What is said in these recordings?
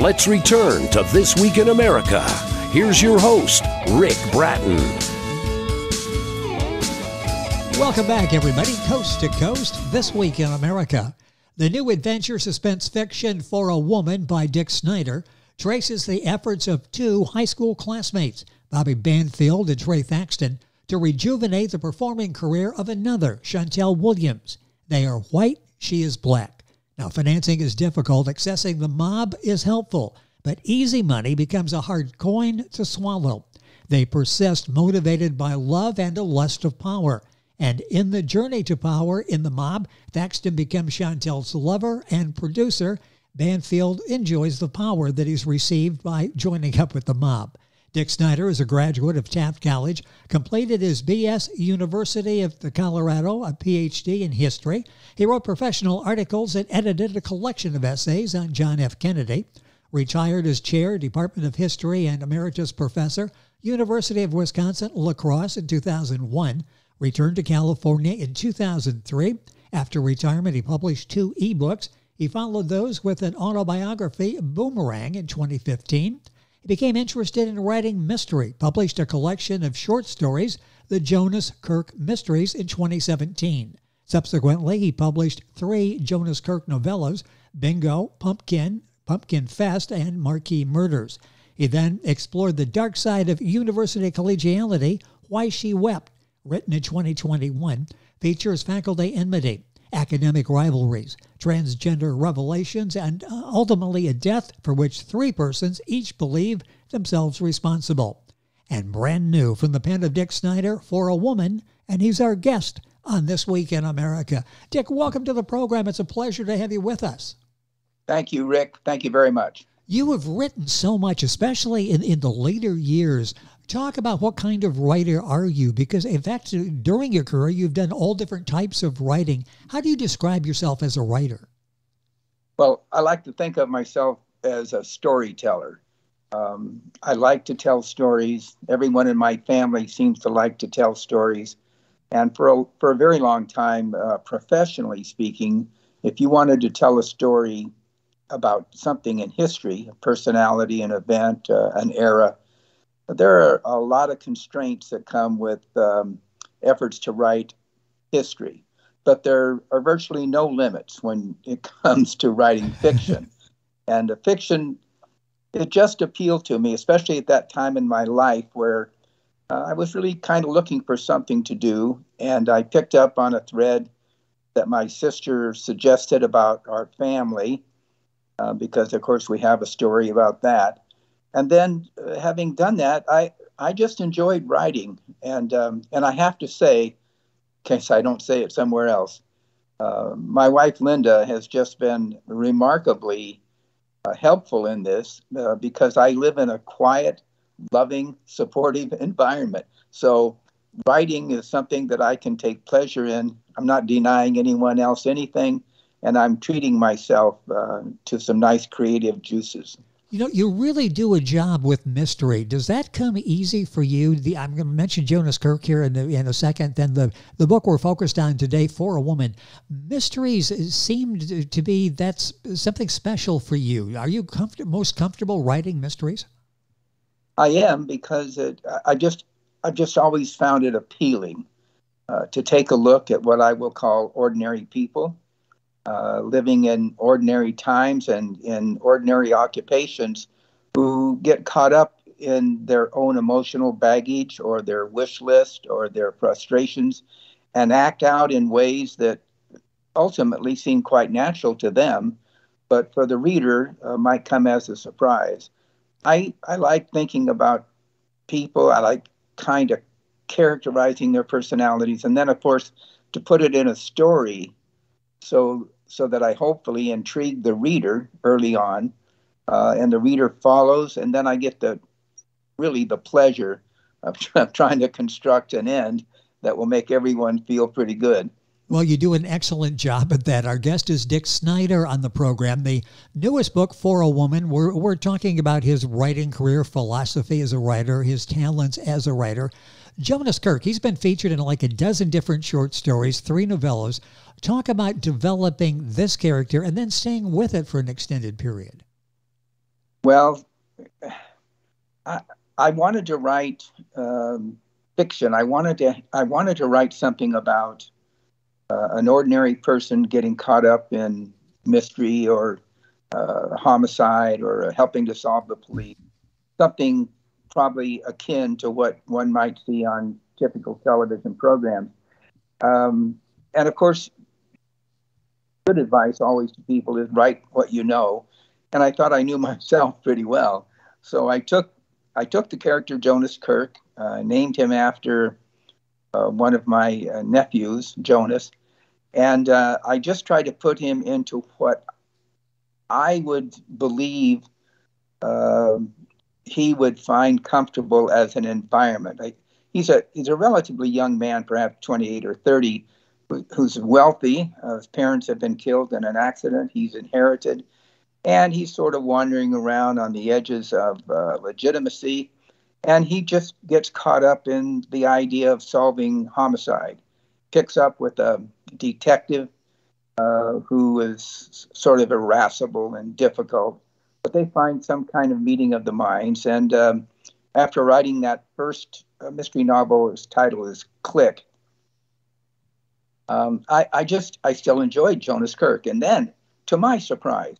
let's return to This Week in America. Here's your host, Rick Bratton. Welcome back, everybody, coast to coast, This Week in America. The new adventure suspense fiction For a Woman by Dick Snyder traces the efforts of two high school classmates, Bobby Banfield and Trey Thaxton, to rejuvenate the performing career of another, Shontel Williams. They are white, she is black. Now, financing is difficult, accessing the mob is helpful, but easy money becomes a hard coin to swallow. They persist motivated by love and a lust of power. And in the journey to power in the mob, Thaxton becomes Shontel's lover and producer. Banfield enjoys the power that he's received by joining up with the mob. Dick Snyder is a graduate of Taft College, completed his BS University of the Colorado, a PhD in history. He wrote professional articles and edited a collection of essays on John F. Kennedy. Retired as chair, Department of History and emeritus professor, University of Wisconsin La Crosse in 2001 returned to California in 2003. After retirement, he published two ebooks. He followed those with an autobiography, Boomerang, in 2015. He became interested in writing mystery, published a collection of short stories, The Jonas Kirk Mysteries, in 2017. Subsequently, he published three Jonas Kirk novellas Bingo, Pumpkin, Pumpkin Fest, and Marquee Murders. He then explored the dark side of university collegiality, Why She Wept, written in 2021, features faculty enmity, academic rivalries, transgender revelations, and uh, ultimately a death for which three persons each believe themselves responsible. And brand new from the pen of Dick Snyder for a woman, and he's our guest on This Week in America. Dick, welcome to the program. It's a pleasure to have you with us. Thank you, Rick. Thank you very much. You have written so much, especially in, in the later years talk about what kind of writer are you? Because in fact during your career you've done all different types of writing. How do you describe yourself as a writer? Well i like to think of myself as a storyteller. Um, i like to tell stories. Everyone in my family seems to like to tell stories. And for a, for a very long time uh, professionally speaking if you wanted to tell a story about something in history a personality an event uh, an era there are a lot of constraints that come with um, efforts to write history, but there are virtually no limits when it comes to writing fiction. and fiction, it just appealed to me, especially at that time in my life where uh, I was really kind of looking for something to do. And I picked up on a thread that my sister suggested about our family, uh, because, of course, we have a story about that and then uh, having done that, I I just enjoyed writing, and um, and I have to say, in case I don't say it somewhere else, uh, my wife Linda has just been remarkably uh, helpful in this uh, because I live in a quiet, loving, supportive environment. So writing is something that I can take pleasure in. I'm not denying anyone else anything, and I'm treating myself uh, to some nice creative juices. You know, you really do a job with mystery. Does that come easy for you? The, I'm going to mention Jonas Kirk here in, the, in a second. Then the, the book we're focused on today, For a Woman. Mysteries seem to be that's something special for you. Are you most comfortable writing mysteries? I am because it, I just I've just always found it appealing uh, to take a look at what I will call ordinary people uh, living in ordinary times and in ordinary occupations who get caught up in their own emotional baggage or their wish list or their frustrations and act out in ways that ultimately seem quite natural to them, but for the reader uh, might come as a surprise. I, I like thinking about people, I like kind of characterizing their personalities, and then, of course, to put it in a story so so that I hopefully intrigue the reader early on, uh, and the reader follows, and then I get the really the pleasure of, of trying to construct an end that will make everyone feel pretty good. Well, you do an excellent job at that. Our guest is Dick Snyder on the program. The newest book, For a Woman, we're, we're talking about his writing career, philosophy as a writer, his talents as a writer. Jonas Kirk, he's been featured in like a dozen different short stories, three novellas. Talk about developing this character and then staying with it for an extended period. Well, I, I wanted to write um, fiction. I wanted to I wanted to write something about uh, an ordinary person getting caught up in mystery or uh, homicide or helping to solve the police. Something probably akin to what one might see on typical television programs. Um, and of course, good advice always to people is write what you know. And I thought I knew myself pretty well. So I took I took the character Jonas Kirk, uh, named him after uh, one of my uh, nephews, Jonas, and uh, I just tried to put him into what I would believe um, he would find comfortable as an environment. I, he's a he's a relatively young man, perhaps 28 or 30, who's wealthy. Uh, his parents have been killed in an accident. He's inherited, and he's sort of wandering around on the edges of uh, legitimacy. And he just gets caught up in the idea of solving homicide. Picks up with a detective uh, who is sort of irascible and difficult, but they find some kind of meeting of the minds. And um, after writing that first uh, mystery novel, whose title is Click, um, I, I, just I still enjoyed Jonas Kirk. And then, to my surprise,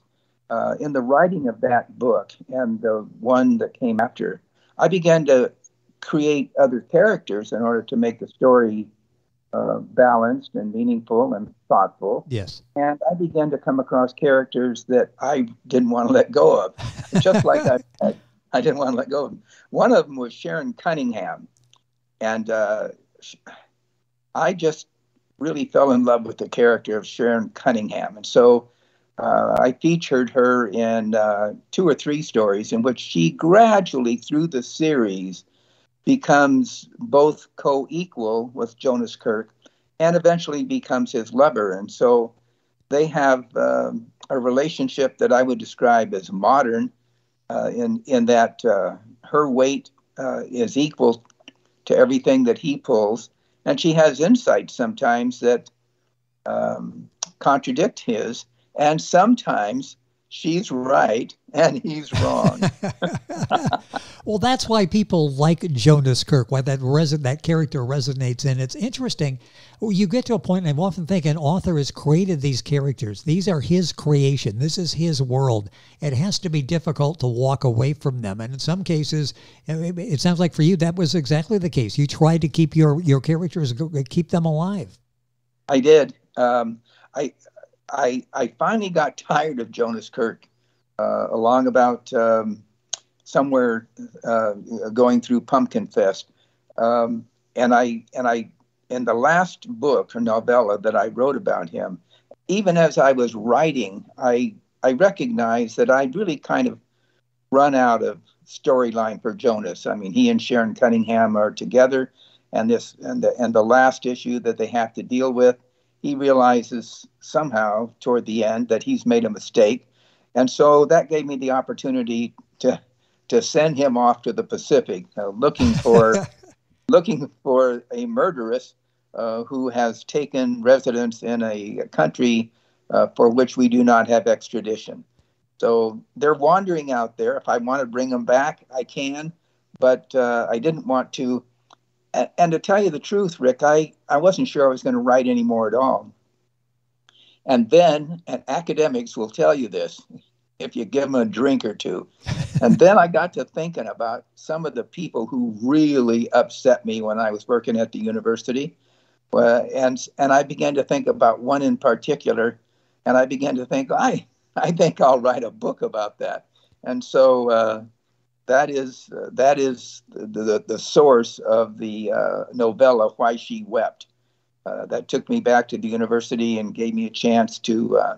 uh, in the writing of that book and the one that came after, I began to create other characters in order to make the story uh, balanced and meaningful and thoughtful. Yes. And I began to come across characters that I didn't want to let go of, just like I, I, I, didn't want to let go of. Them. One of them was Sharon Cunningham, and uh, I just really fell in love with the character of Sharon Cunningham, and so uh, I featured her in uh, two or three stories in which she gradually, through the series, becomes both co equal with Jonas Kirk and eventually becomes his lover. And so they have um, a relationship that I would describe as modern uh, in, in that uh, her weight uh, is equal to everything that he pulls. And she has insights sometimes that um, contradict his and sometimes she's right and he's wrong. well, that's why people like Jonas Kirk, why that reson- that character resonates. And it's interesting. You get to a point, and I often think an author has created these characters. These are his creation. This is his world. It has to be difficult to walk away from them. And in some cases, it sounds like for you, that was exactly the case. You tried to keep your, your characters, keep them alive. I did. Um, I I I finally got tired of Jonas Kirk uh, along about um, somewhere uh, going through Pumpkin Fest, um, and I and I in the last book or novella that I wrote about him, even as I was writing, I I recognized that I'd really kind of run out of storyline for Jonas. I mean, he and Sharon Cunningham are together, and this and the and the last issue that they have to deal with he realizes somehow toward the end that he's made a mistake. And so that gave me the opportunity to to send him off to the Pacific, uh, looking for looking for a murderess uh, who has taken residence in a country uh, for which we do not have extradition. So they're wandering out there. If I want to bring them back, I can, but uh, I didn't want to and, to tell you the truth, Rick, I, I wasn't sure I was going to write anymore at all. And then, and academics will tell you this if you give them a drink or two. and then I got to thinking about some of the people who really upset me when I was working at the university. Uh, and, and I began to think about one in particular. And I began to think, I, I think I'll write a book about that. And so uh, that is uh, that is the, the, the source of the uh, novella Why She Wept. Uh, that took me back to the university and gave me a chance to uh,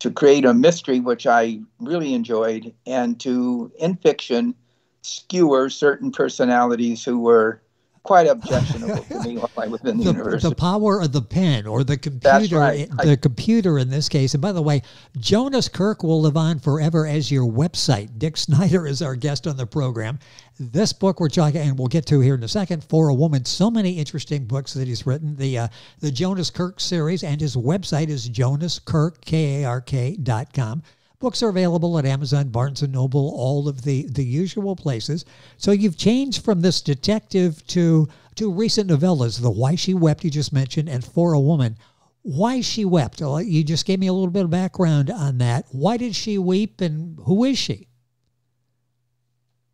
to create a mystery which I really enjoyed, and to in fiction skewer certain personalities who were quite objectionable to me while I was in the, the, university. The power of the pen or the computer, right. the I, computer in this case. And by the way, Jonas Kirk will live on forever as your website. Dick Snyder is our guest on the program. This book we're talking, and we'll get to here in a second, for a woman. So many interesting books that he's written. The uh, the Jonas Kirk series, and his website is jonaskirk, K-A-R-K dot com. Books are available at Amazon, Barnes and Noble, all of the the usual places. So you've changed from this detective to to recent novellas, The Why She Wept you just mentioned, and For a Woman. Why she wept? You just gave me a little bit of background on that. Why did she weep, and who is she?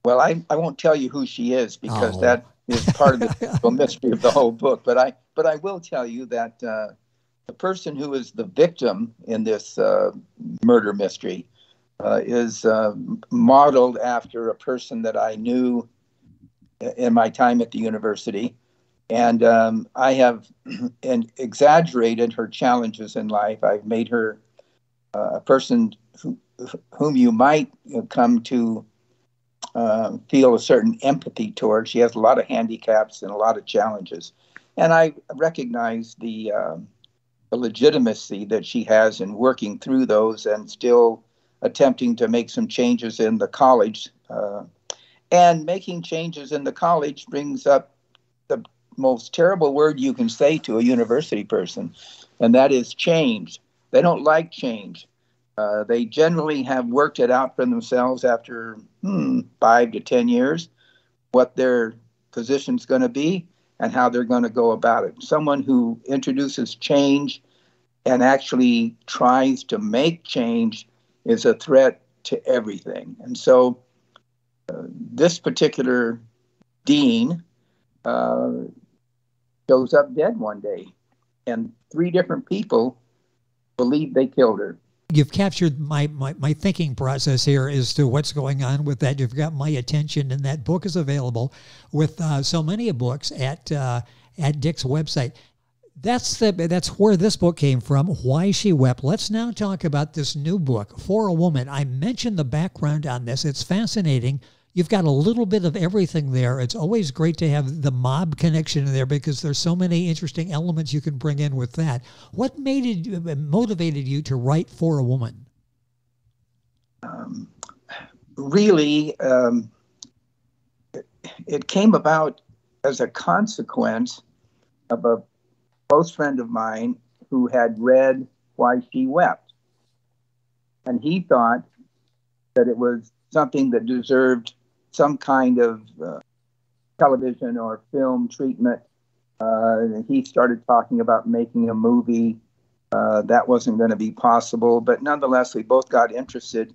Well, I, I won't tell you who she is because oh. that is part of the mystery of the whole book. But I but I will tell you that uh, the person who is the victim in this uh, murder mystery uh, is uh, modeled after a person that I knew in my time at the university, and um, I have and exaggerated her challenges in life. I've made her uh, a person who, whom you might come to uh, feel a certain empathy toward. She has a lot of handicaps and a lot of challenges, and I recognize the, uh, the legitimacy that she has in working through those and still attempting to make some changes in the college. Uh, and making changes in the college brings up the most terrible word you can say to a university person, and that is change. They don't like change. Uh, they generally have worked it out for themselves after hmm, five to 10 years what their position's going to be and how they're going to go about it. Someone who introduces change and actually tries to make change is a threat to everything. And so, uh, this particular dean uh, shows up dead one day, and three different people believe they killed her. You've captured my, my, my thinking process here as to what's going on with that. You've got my attention, and that book is available with uh, so many books at uh, at Dick's website. That's the that's where this book came from. Why she wept. Let's now talk about this new book for a woman. I mentioned the background on this. It's fascinating you've got a little bit of everything there. It's always great to have the mob connection in there because there's so many interesting elements you can bring in with that. What made it motivated you to write for a woman? Um, really, um, it, it came about as a consequence of a close friend of mine who had read Why She Wept. And he thought that it was something that deserved some kind of uh, television or film treatment. Uh, he started talking about making a movie. Uh, that wasn't going to be possible, but nonetheless, we both got interested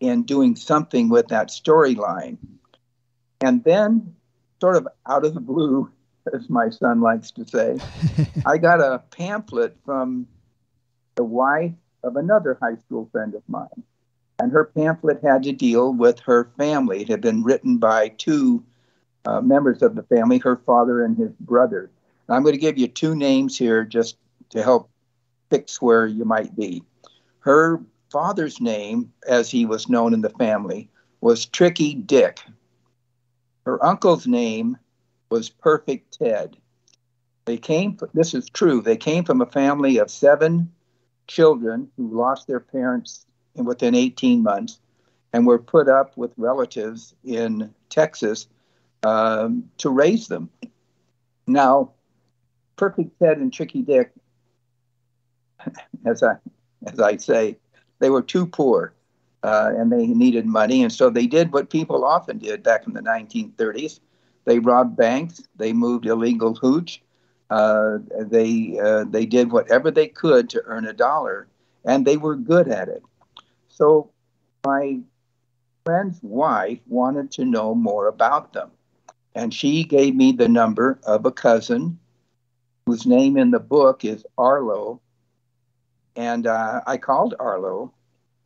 in doing something with that storyline. And then, sort of out of the blue, as my son likes to say, I got a pamphlet from the wife of another high school friend of mine and her pamphlet had to deal with her family. It had been written by two uh, members of the family, her father and his brother. And I'm going to give you two names here just to help fix where you might be. Her father's name, as he was known in the family, was Tricky Dick. Her uncle's name was Perfect Ted. They came, this is true, they came from a family of seven children who lost their parents within 18 months and were put up with relatives in Texas um, to raise them. Now, Perfect Ted and Tricky Dick, as I as I say, they were too poor uh, and they needed money, and so they did what people often did back in the 1930s. They robbed banks, they moved illegal hooch, uh, they uh, they did whatever they could to earn a dollar, and they were good at it. So my friend's wife wanted to know more about them. And she gave me the number of a cousin whose name in the book is Arlo. And uh, I called Arlo.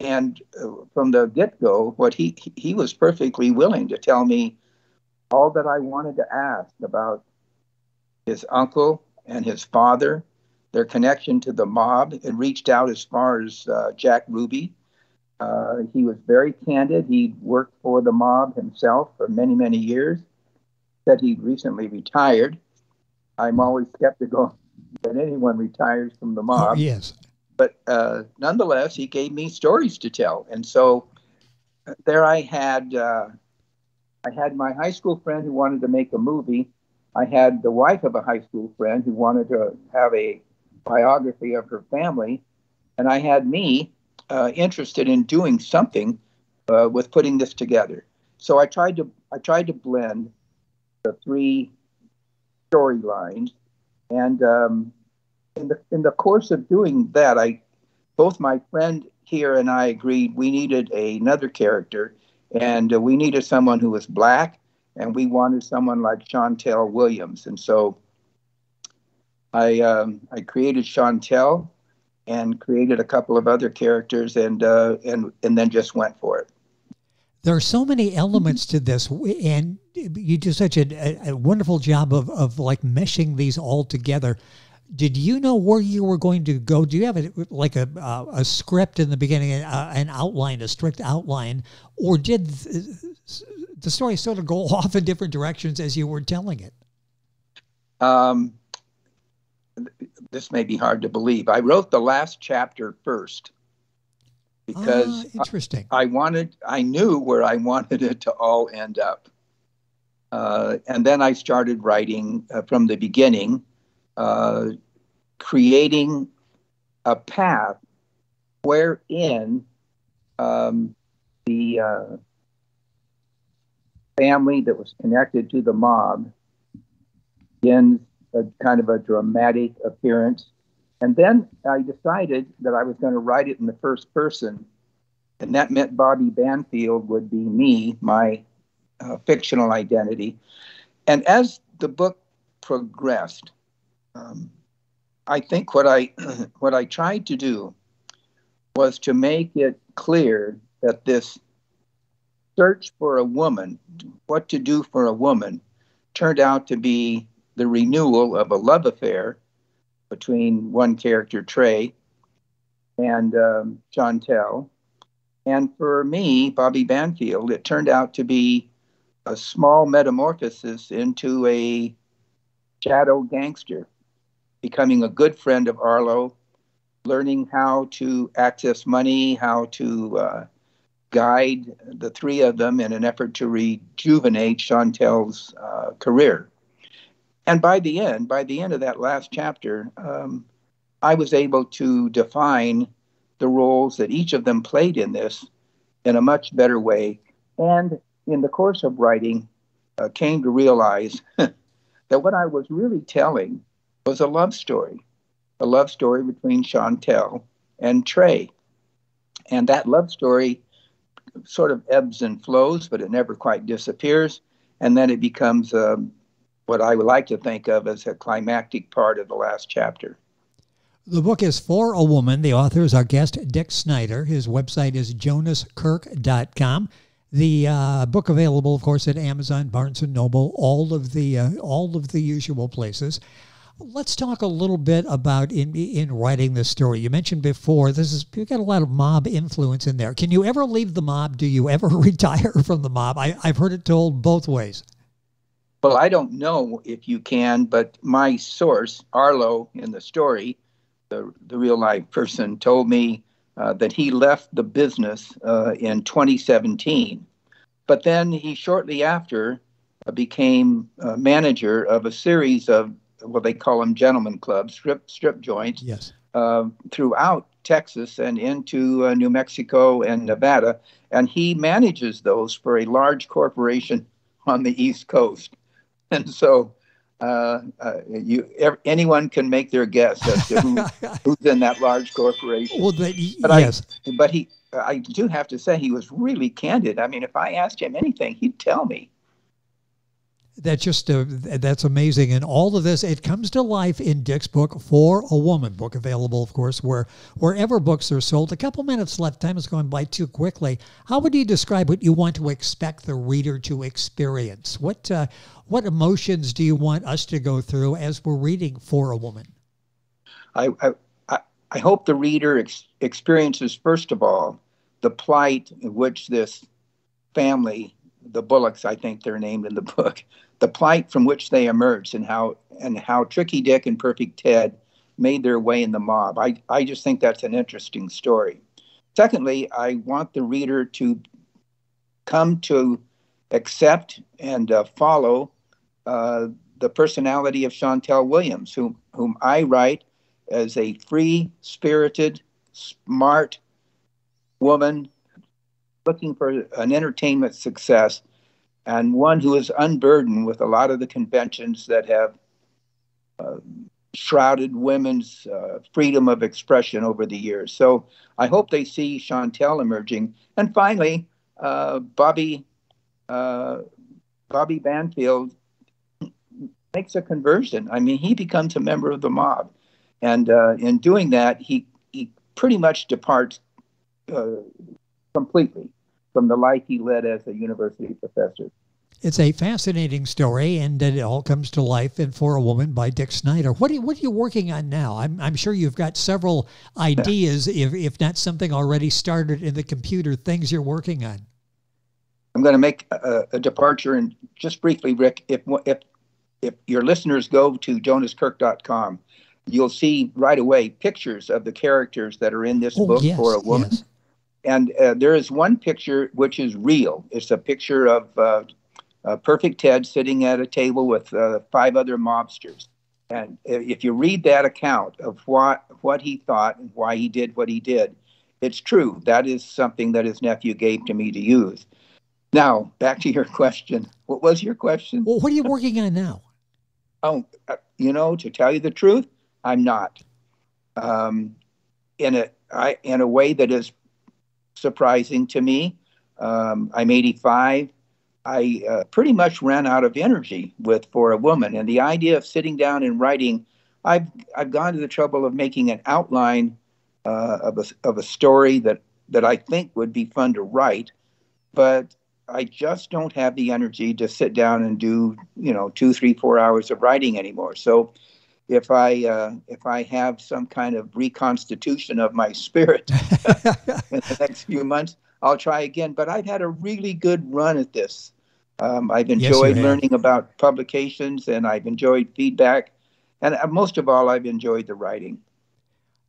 And uh, from the get go, what he, he was perfectly willing to tell me all that I wanted to ask about his uncle and his father, their connection to the mob. It reached out as far as uh, Jack Ruby uh, he was very candid. He worked for the mob himself for many, many years. Said he'd recently retired. I'm always skeptical that anyone retires from the mob. Oh, yes. But uh, nonetheless, he gave me stories to tell, and so uh, there I had. Uh, I had my high school friend who wanted to make a movie. I had the wife of a high school friend who wanted to have a biography of her family, and I had me uh, interested in doing something uh, with putting this together. So I tried to I tried to blend the three storylines, and um, in the in the course of doing that, I both my friend here and I agreed we needed another character, and uh, we needed someone who was black, and we wanted someone like Shontel Williams, and so I um, I created Shontel and created a couple of other characters, and uh, and and then just went for it. There are so many elements to this, and you do such a, a wonderful job of, of like meshing these all together did you know where you were going to go? Do you have a, like a, uh, a script in the beginning, uh, an outline, a strict outline, or did the story sort of go off in different directions as you were telling it? Um, this may be hard to believe. I wrote the last chapter first because ah, interesting. I, I, wanted, I knew where I wanted it to all end up. Uh, and then I started writing uh, from the beginning uh, creating a path wherein um, the uh, family that was connected to the mob begins a kind of a dramatic appearance. And then I decided that I was going to write it in the first person. And that meant Bobby Banfield would be me, my uh, fictional identity. And as the book progressed, um, I think what I what I tried to do was to make it clear that this search for a woman, what to do for a woman, turned out to be the renewal of a love affair between one character, Trey, and um, Shontel. And for me, Bobby Banfield, it turned out to be a small metamorphosis into a shadow gangster becoming a good friend of Arlo, learning how to access money, how to uh, guide the three of them in an effort to rejuvenate Shontel's uh, career. And by the end, by the end of that last chapter, um, I was able to define the roles that each of them played in this in a much better way. And in the course of writing, uh, came to realize that what I was really telling was a love story, a love story between Shontel and Trey. And that love story sort of ebbs and flows, but it never quite disappears. And then it becomes um, what I would like to think of as a climactic part of the last chapter. The book is For a Woman. The author is our guest, Dick Snyder. His website is jonaskirk.com. The uh, book available, of course, at Amazon, Barnes and Noble, all of the uh, all of the usual places. Let's talk a little bit about in in writing this story. You mentioned before this is you got a lot of mob influence in there. Can you ever leave the mob? Do you ever retire from the mob? I, I've heard it told both ways. Well, I don't know if you can, but my source, Arlo, in the story, the the real life person, told me uh, that he left the business uh, in 2017, but then he shortly after uh, became manager of a series of what they call them gentlemen clubs, strip strip joints. Yes. Uh, throughout Texas and into uh, New Mexico and Nevada, and he manages those for a large corporation on the East Coast. And so, uh, uh you anyone can make their guess as to who, who's in that large corporation. Well, but, but yes, I, but he, I do have to say, he was really candid. I mean, if I asked him anything, he'd tell me that's just uh, that's amazing. And all of this it comes to life in dick's book for a woman book available of course where wherever books are sold. A couple minutes left. Time is going by too quickly. How would you describe what you want to expect the reader to experience? What uh, what emotions do you want us to go through as we're reading for a woman? I i, I hope the reader ex- experiences first of all the plight in which this family the Bullocks, I think they're named in the book, the plight from which they emerged and how and how Tricky Dick and Perfect Ted made their way in the mob. I, I just think that's an interesting story. Secondly, I want the reader to come to accept and uh, follow uh, the personality of Shontel Williams, whom, whom I write as a free spirited, smart, woman looking for an entertainment success and one who is unburdened with a lot of the conventions that have uh, shrouded women's uh, freedom of expression over the years. So I hope they see Shontel emerging. And finally, uh, Bobby uh, Bobby Banfield makes a conversion. I mean, he becomes a member of the mob, and uh, in doing that, he he pretty much departs uh, completely from the life he led as a university professor. It's a fascinating story, and it all comes to life in For a Woman by Dick Snyder. What are you, what are you working on now? I'm, I'm sure you've got several ideas, if, if not something already started in the computer, things you're working on. I'm going to make a, a departure, and just briefly, Rick, if, if, if your listeners go to jonaskirk.com, you'll see right away pictures of the characters that are in this oh, book yes, for a woman. Yes. And uh, there is one picture which is real. It's a picture of uh, uh, Perfect Ted sitting at a table with uh, five other mobsters. And if you read that account of what what he thought and why he did what he did, it's true. That is something that his nephew gave to me to use. Now, back to your question. What was your question? Well, what are you working on now? oh, uh, you know, to tell you the truth, I'm not. Um, in a I, in a way that is surprising to me. Um, I'm 85. I uh, pretty much ran out of energy with for a woman, and the idea of sitting down and writing, I've I've gone to the trouble of making an outline uh, of a of a story that that I think would be fun to write, but I just don't have the energy to sit down and do you know two, three, four hours of writing anymore. So if I uh, if I have some kind of reconstitution of my spirit in the next few months, I'll try again. But I've had a really good run at this. Um, I've enjoyed yes, learning about publications, and I've enjoyed feedback, and uh, most of all, I've enjoyed the writing.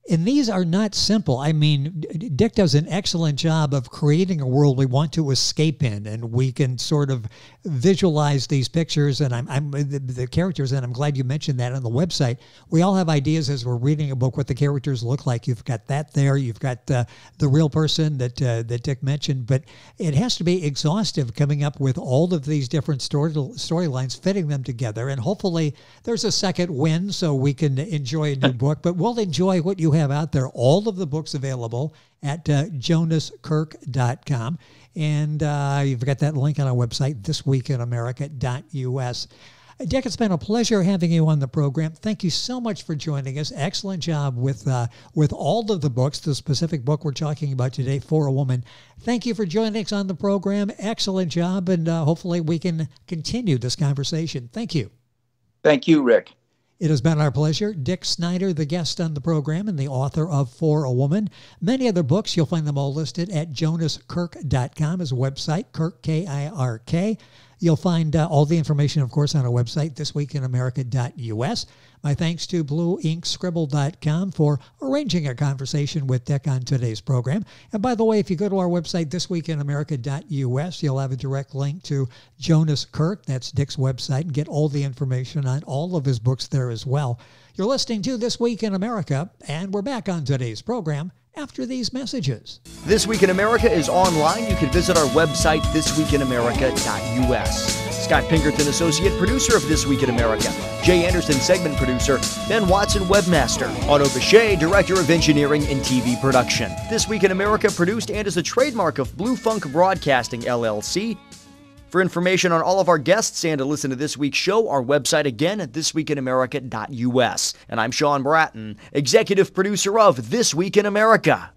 And these are not simple. I mean, Dick does an excellent job of creating a world we want to escape in, and we can sort of visualize these pictures and I'm, I'm the, the, characters. And I'm glad you mentioned that on the website. We all have ideas as we're reading a book what the characters look like. You've got that there. You've got uh, the real person that uh, that Dick mentioned, but it has to be exhaustive coming up with all of these different story storylines, fitting them together, and hopefully there's a second win so we can enjoy a new book. But we'll enjoy what you have out there. All of the books available at uh, jonaskirk.com. And uh, you've got that link on our website, thisweekinamerica.us. Dick, it's been a pleasure having you on the program. Thank you so much for joining us. Excellent job with uh, with all of the books. The specific book we're talking about today, For a Woman. Thank you for joining us on the program. Excellent job, and uh, hopefully we can continue this conversation. Thank you. Thank you, Rick. It has been our pleasure. Dick Snyder, the guest on the program and the author of For a Woman. Many other books, you'll find them all listed at jonaskirk.com, his website, Kirk, K I R K. You'll find uh, all the information, of course, on our website, thisweekinamerica.us. My thanks to blueinkscribble.com for arranging a conversation with Dick on today's program. And by the way, if you go to our website, thisweekinamerica.us, you'll have a direct link to Jonas Kirk, that's Dick's website, and get all the information on all of his books there as well. You're listening to This Week in America, and we're back on today's program after these messages. This Week in America is online. You can visit our website, thisweekinamerica.us. Scott Pinkerton, associate producer of This Week in America. Jay Anderson, segment producer. Ben Watson, webmaster. Otto Bechet, director of engineering and TV production. This Week in America produced and is a trademark of Blue Funk Broadcasting, LLC. For information on all of our guests and to listen to this week's show, our website again at thisweekinamerica.us. And I'm Sean Bratton, executive producer of This Week in America.